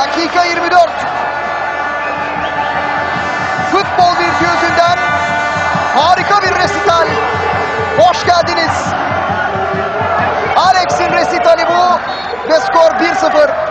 Dakika 24. Futbol virtüözünden harika bir resital. Hoş geldiniz. Alex'in resitali bu ve skor 1-0.